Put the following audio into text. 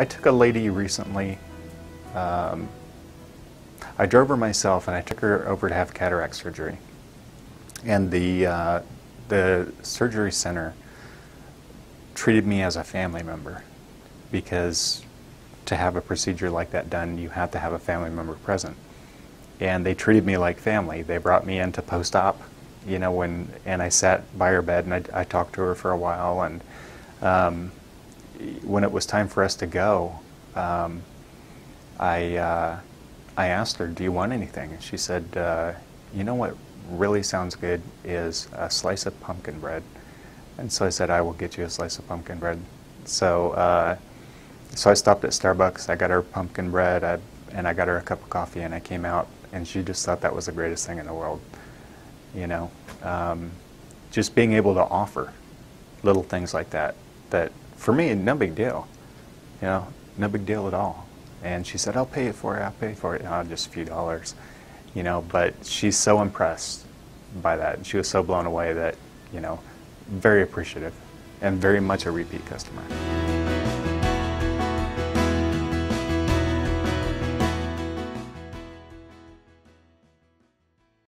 I took a lady recently. Um, I drove her myself, and I took her over to have cataract surgery. And the uh, the surgery center treated me as a family member because to have a procedure like that done, you have to have a family member present. And they treated me like family. They brought me into post-op, you know, when and I sat by her bed and I, I talked to her for a while. And um, when it was time for us to go, um, I uh, I asked her, "Do you want anything?" And she said, uh, "You know what really sounds good is a slice of pumpkin bread." And so I said, "I will get you a slice of pumpkin bread." So. Uh, so I stopped at Starbucks. I got her pumpkin bread, I, and I got her a cup of coffee, and I came out, and she just thought that was the greatest thing in the world. You know, um, just being able to offer little things like that. That for me, no big deal. You know, no big deal at all. And she said, "I'll pay it for you. I'll pay for it. Oh, just a few dollars." You know, but she's so impressed by that, she was so blown away that you know, very appreciative, and very much a repeat customer.